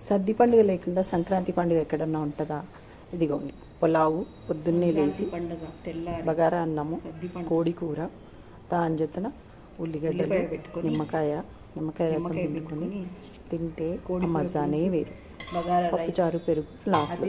సద్ది పండుగ లేకుండా సంక్రాంతి పండుగ ఎక్కడన్నా ఉంటుందా? ఇదిగోండి పులావు పొద్దున్నే లేచి పండుగ తెల్ల బగారా అన్నము కోడి కూర దాని జతన ఉల్లిగడ్డలు నిమ్మకాయ నిమ్మకాయ రసం పిండుకొని తింటే మజానే వేరు. బగారా పప్పుచారు పెరుగు లాస్ట్